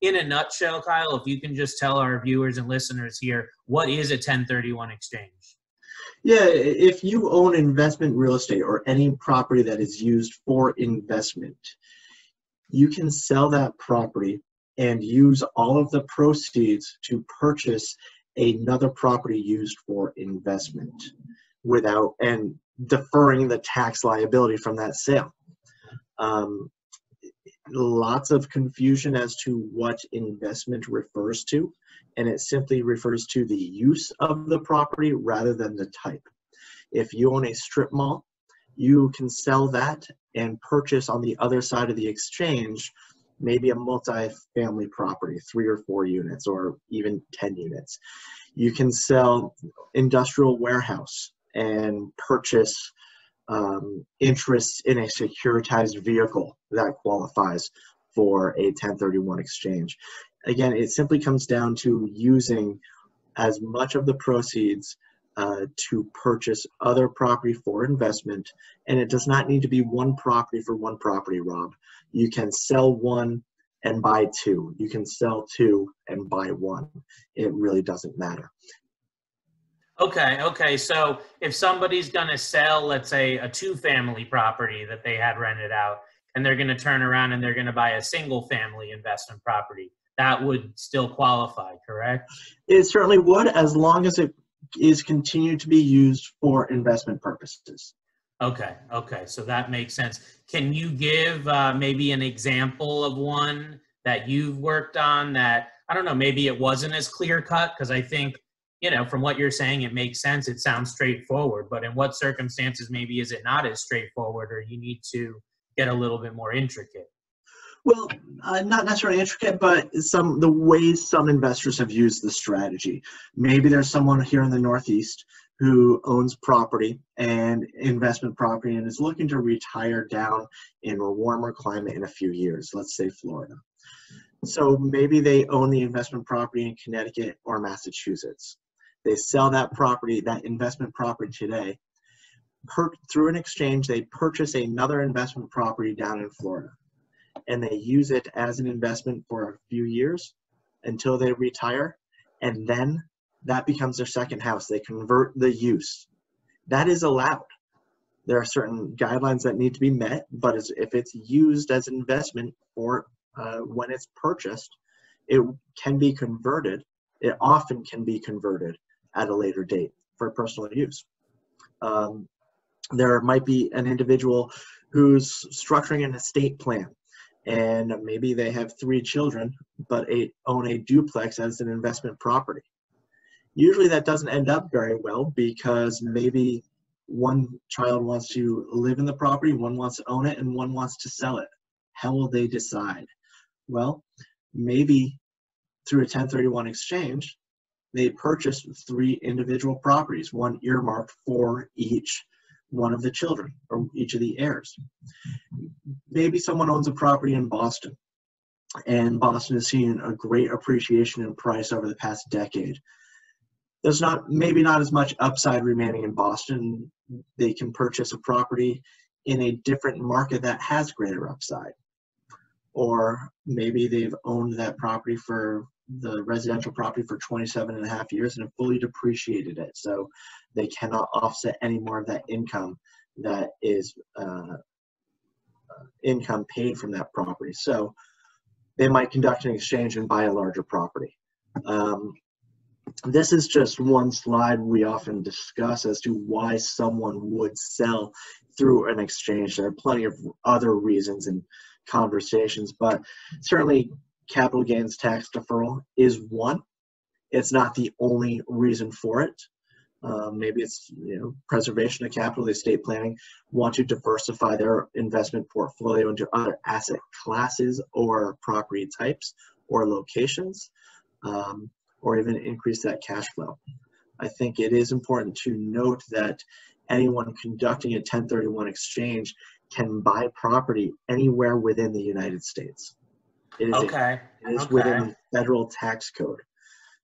in a nutshell, Kyle, if you can just tell our viewers and listeners here, what is a 1031 exchange? Yeah, if you own investment real estate or any property that is used for investment, you can sell that property and use all of the proceeds to purchase another property used for investment without and deferring the tax liability from that sale. Um, lots of confusion as to what investment refers to, and it simply refers to the use of the property rather than the type. If you own a strip mall, you can sell that and purchase on the other side of the exchange maybe a multi-family property, three or four units, or even 10 units. You can sell industrial warehouse and purchase um, interest in a securitized vehicle that qualifies for a 1031 exchange. Again, it simply comes down to using as much of the proceeds uh, to purchase other property for investment. And it does not need to be one property for one property, Rob. You can sell one and buy two. You can sell two and buy one. It really doesn't matter. Okay, okay. So if somebody's going to sell, let's say, a two family property that they had rented out, and they're going to turn around and they're going to buy a single family investment property, that would still qualify, correct? It certainly would, as long as it is continued to be used for investment purposes. Okay, okay. So that makes sense. Can you give uh, maybe an example of one that you've worked on that, I don't know, maybe it wasn't as clear cut? Because I think you know, from what you're saying, it makes sense. It sounds straightforward, but in what circumstances maybe is it not as straightforward, or you need to get a little bit more intricate? Well, uh, not necessarily intricate, but some the ways some investors have used the strategy. Maybe there's someone here in the Northeast who owns property and investment property and is looking to retire down in a warmer climate in a few years. Let's say Florida. So maybe they own the investment property in Connecticut or Massachusetts. They sell that property, that investment property today. Per, through an exchange, they purchase another investment property down in Florida and they use it as an investment for a few years until they retire. And then that becomes their second house. They convert the use. That is allowed. There are certain guidelines that need to be met, but if it's used as an investment or uh, when it's purchased, it can be converted. It often can be converted at a later date for personal use. Um, there might be an individual who's structuring an estate plan and maybe they have three children but a, own a duplex as an investment property. Usually that doesn't end up very well because maybe one child wants to live in the property, one wants to own it, and one wants to sell it. How will they decide? Well, maybe through a 1031 exchange, they purchased three individual properties, one earmarked for each one of the children or each of the heirs. Maybe someone owns a property in Boston and Boston has seen a great appreciation in price over the past decade. There's not maybe not as much upside remaining in Boston. They can purchase a property in a different market that has greater upside. Or maybe they've owned that property for the residential property for 27 and a half years and fully depreciated it. So they cannot offset any more of that income that is uh, uh, income paid from that property. So they might conduct an exchange and buy a larger property. Um, this is just one slide we often discuss as to why someone would sell through an exchange. There are plenty of other reasons and conversations, but certainly capital gains tax deferral is one. It's not the only reason for it. Um, maybe it's you know preservation of capital. The estate planning want to diversify their investment portfolio into other asset classes or property types or locations, um, or even increase that cash flow. I think it is important to note that anyone conducting a 1031 exchange can buy property anywhere within the United States. It is okay. A, it is okay. within the federal tax code.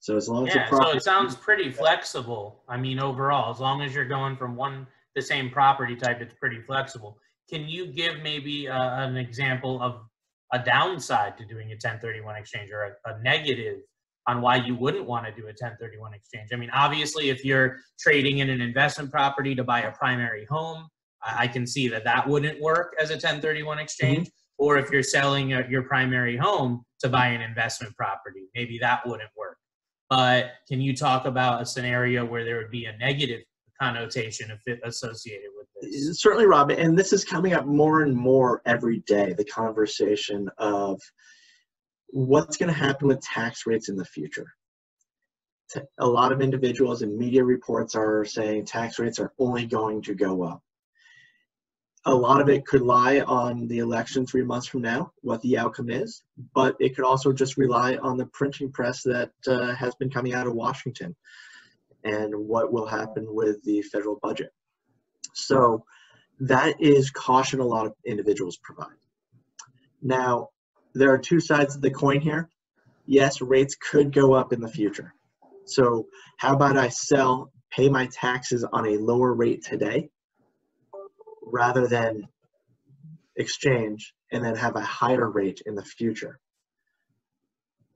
So as long as yeah, so it sounds pretty flexible. I mean, overall, as long as you're going from one the same property type, it's pretty flexible. Can you give maybe uh, an example of a downside to doing a 1031 exchange or a, a negative on why you wouldn't want to do a 1031 exchange. I mean, obviously, if you're trading in an investment property to buy a primary home, I, can see that that wouldn't work as a 1031 exchange. Mm-hmm. Or if you're selling your primary home to buy an investment property, maybe that wouldn't work. But can you talk about a scenario where there would be a negative connotation associated with this? Uh, certainly, Rob. And this is coming up more and more every day the conversation of what's going to happen with tax rates in the future. A lot of individuals and media reports are saying tax rates are only going to go up. A lot of it could lie on the election three months from now, what the outcome is, but it could also just rely on the printing press that uh, has been coming out of Washington and what will happen with the federal budget. So that is caution a lot of individuals provide. Now, there are two sides of the coin here. Yes, rates could go up in the future. So how about I sell, pay my taxes on a lower rate today rather than exchange and then have a higher rate in the future?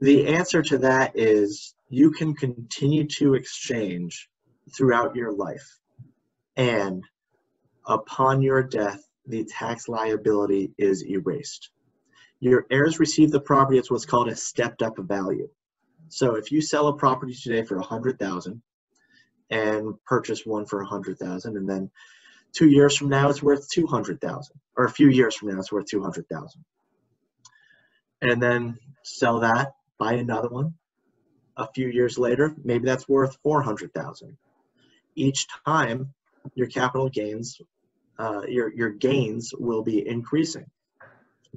The answer to that is you can continue to exchange throughout your life. And upon your death, the tax liability is erased your heirs receive the property at what's called a stepped up value. So if you sell a property today for a hundred thousand and purchase one for a hundred thousand, and then two years from now it's worth two hundred thousand, or a few years from now it's worth two hundred thousand, and then sell that, buy another one. A few years later, maybe that's worth four hundred thousand. Each time, your capital gains, uh, your your gains will be increasing.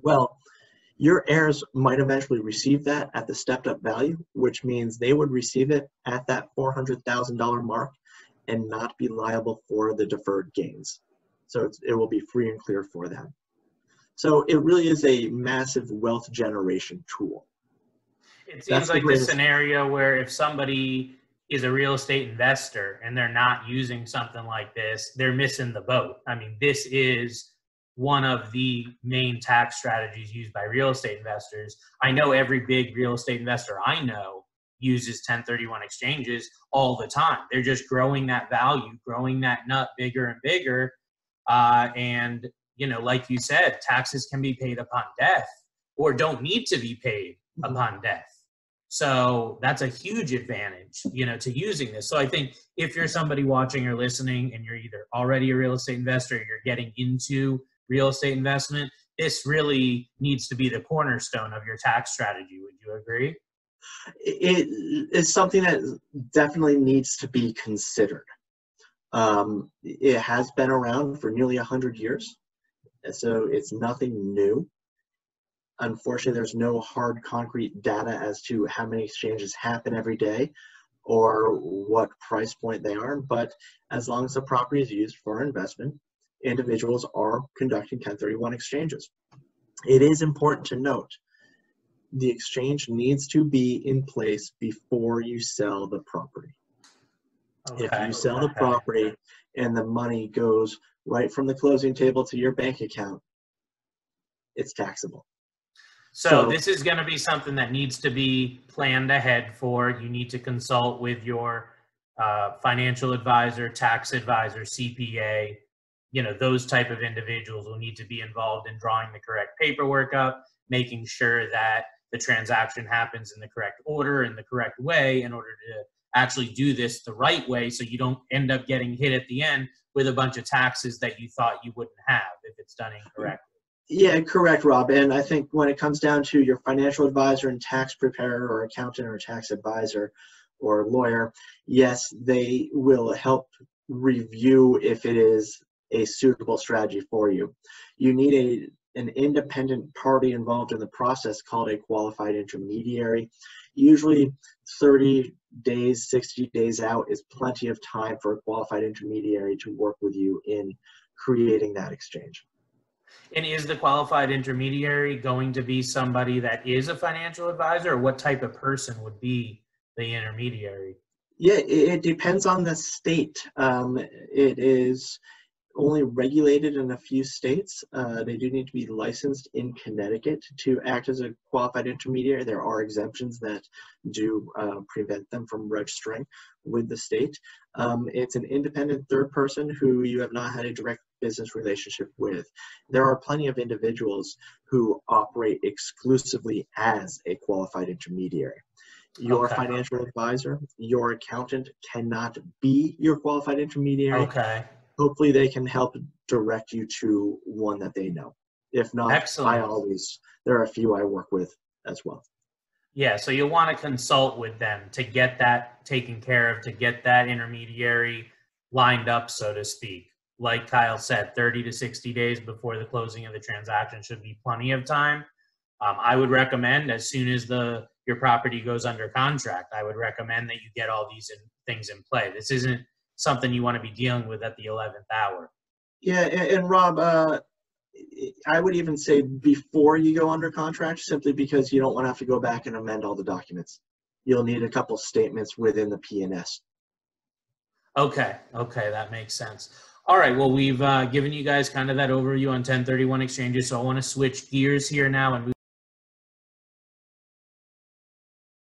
Well, your heirs might eventually receive that at the stepped up value, which means they would receive it at that $400,000 mark and not be liable for the deferred gains. So it will be free and clear for them. So it really is a massive wealth generation tool. It seems like the scenario where if somebody is a real estate investor and they're not using something like this, they're missing the boat. I mean, this is one of the main tax strategies used by real estate investors. I know every big real estate investor I know uses 1031 exchanges all the time. They're just growing that value, growing that nut bigger and bigger. Uh, and, you know, like you said, taxes can be paid upon death or don't need to be paid mm-hmm. upon death. So that's a huge advantage, you know, to using this. So I think if you're somebody watching or listening and you're either already a real estate investor, or you're getting into real estate investment, this really needs to be the cornerstone of your tax strategy. Would you agree? It is something that definitely needs to be considered. Um, it has been around for nearly 100 years, so it's nothing new. Unfortunately, there's no hard concrete data as to how many exchanges happen every day or what price point they are, but as long as the property is used for investment, individuals are conducting 1031 exchanges. It is important to note the exchange needs to be in place before you sell the property. Okay. If you sell the property and the money goes right from the closing table to your bank account, it's taxable. So, so this is going to be something that needs to be planned ahead for. You need to consult with your uh, financial advisor, tax advisor, CPA, you know those type of individuals will need to be involved in drawing the correct paperwork up making sure that the transaction happens in the correct order in the correct way in order to actually do this the right way so you don't end up getting hit at the end with a bunch of taxes that you thought you wouldn't have if it's done incorrectly yeah correct rob and i think when it comes down to your financial advisor and tax preparer or accountant or tax advisor or lawyer yes they will help review if it is a suitable strategy for you. You need a an independent party involved in the process called a qualified intermediary. Usually 30 days, 60 days out is plenty of time for a qualified intermediary to work with you in creating that exchange. And is the qualified intermediary going to be somebody that is a financial advisor or what type of person would be the intermediary? Yeah, it, depends on the state. Um, it is only regulated in a few states. Uh, they do need to be licensed in Connecticut to act as a qualified intermediary. There are exemptions that do uh, prevent them from registering with the state. Um, it's an independent third person who you have not had a direct business relationship with. There are plenty of individuals who operate exclusively as a qualified intermediary. Your Okay. financial advisor, your accountant cannot be your qualified intermediary Okay. Hopefully they can help direct you to one that they know. If not, Excellent. I always there are a few I work with as well. Yeah, so you'll want to consult with them to get that taken care of, to get that intermediary lined up, so to speak. Like Kyle said, 30 to 60 days before the closing of the transaction should be plenty of time. Um, I would recommend as soon as the your property goes under contract, I would recommend that you get all these in, things in play. This isn't something you want to be dealing with at the 11th hour. Yeah, and, and Rob, uh, I would even say before you go under contract, simply because you don't want to have to go back and amend all the documents. You'll need a couple statements within the P&S. Okay, okay, that makes sense. All right, well, we've uh, given you guys kind of that overview on 1031 exchanges, so I want to switch gears here now and move